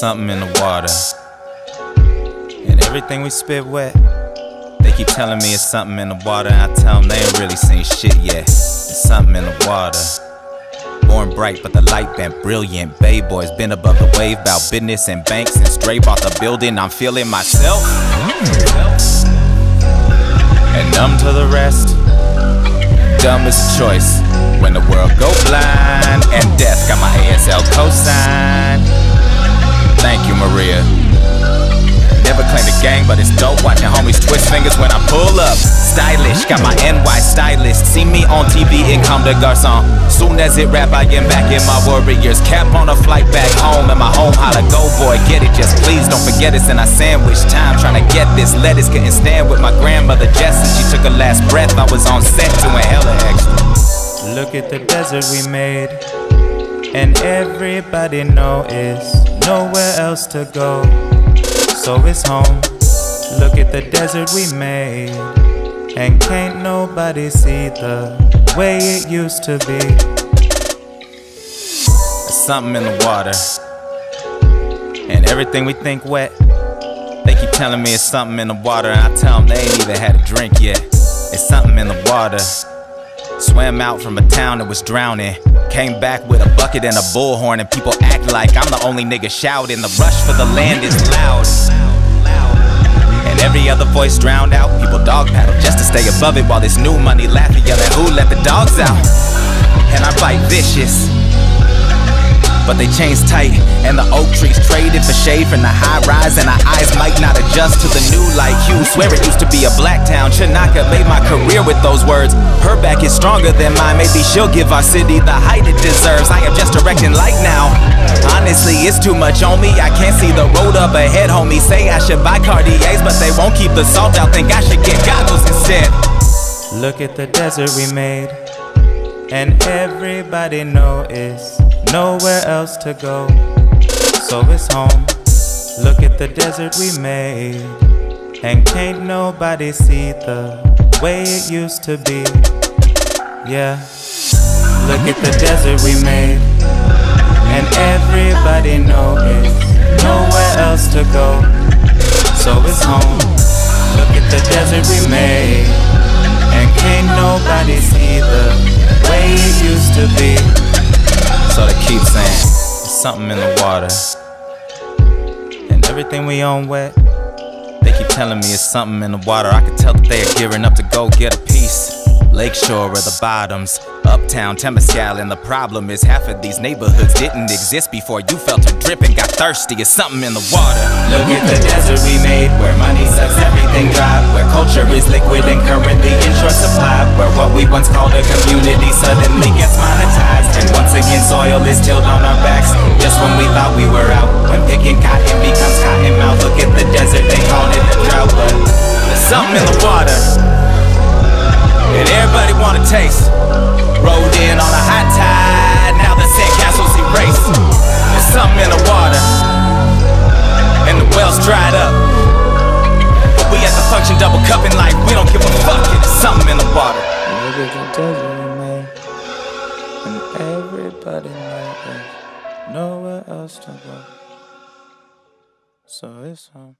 something in the water. And everything we spit wet. They keep telling me it's something in the water, I tell them they ain't really seen shit yet. It's something in the water. Born bright, but the light been brilliant. Bay boys been above the wave, bout business and banks, and stray bought the building. I'm feeling myself. And numb to the rest. Dumb is a choice. When the world go blind, and death got my ASL I pull up. Stylish, got my NY stylist. See me on TV in Comme des Garçons. Soon as it rap, I get back in my warriors. Cap on a flight back home, and my home holla, go boy, get it. Just please don't forget it's in our sandwich time. Trying to get this lettuce, couldn't stand with my grandmother Jess, and she took her last breath. I was on set doing hella extra. Look at the desert we made, and everybody know it's nowhere else to go. So it's home. Look at the desert we made, and can't nobody see the way it used to be. There's something in the water. And everything we think wet. They keep telling me it's something in the water, and I tell them they ain't even had a drink yet. It's something in the water. Swam out from a town that was drowning. Came back with a bucket and a bullhorn, and people act like I'm the only nigga shouting. The rush for the land is loud. Every other voice drowned out. People dog paddle just to stay above it while this new money laughing, yelling, Who let the dogs out? And I bite vicious. But they chains tight, and the oak trees traded for shade from the high rise, and our eyes might not adjust to the new light hue. Swear it used to be a black town. Chinaka made my career with those words. Her back is stronger than mine. Maybe she'll give our city the height it deserves. I am just directing it's too much on me. I can't see the road up ahead, homie. Say I should buy Cartiers, but they won't keep the salt out. Think I should get goggles instead. Look at the desert we made, and everybody know it's nowhere else to go. So it's home. Look at the desert we made, and can't nobody see the way it used to be. Yeah. Look at the desert we made, to go. So it's home. Look at the desert we made, and can't nobody see the way it used to be. So they keep saying, it's something in the water. And everything we own wet. They keep telling me it's something in the water. I can tell that they are gearing up to go get a piece. Lakeshore or the bottoms, uptown, Temescal, and the problem is half of these neighborhoods didn't exist before you felt a drip and got thirsty. It's something in the water. Look at the desert we made, where money sucks everything dry, where culture is liquid and currently in short supply, where what we once called a community suddenly gets monetized, and once again soil is tilled on our backs. Just when we thought we were out, when picking cotton becomes cotton mouth. Look at the desert, they called it a drought, but There's something in the water. Cupping like we don't give a fuck. It's something in the water. At the desert we made, and everybody know there's nowhere else to go. So it's home.